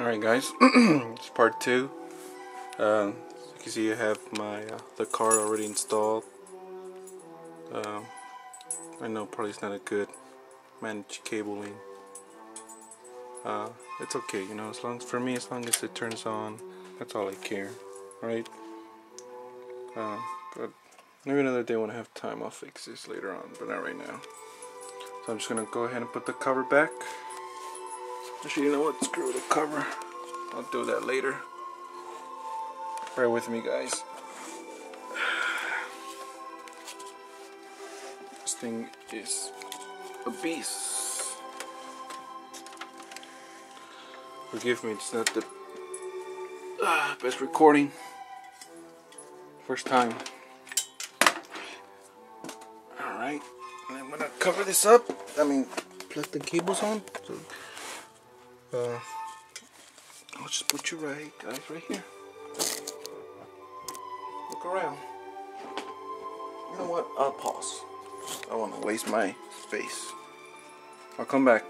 Alright guys, it's part two. Uh, as you can see I have my uh, the card already installed. Um, I know probably it's not a good managed cabling. Uh, it's okay, you know, as long for me, as long as it turns on, that's all I care, right? Uh, but maybe another day when I have time, I'll fix this later on, but not right now. So I'm just gonna go ahead and put the cover back. Actually, you know what? Screw the cover. I'll do that later. Bear with me, guys. This thing is a beast. Forgive me, it's not the uh, best recording. First time. Alright, I'm gonna cover this up. I mean, plug the cables on. So uh, I'll just put you right, guys, right here. Look around. You know what? I'll pause. I don't want to waste my space. I'll come back.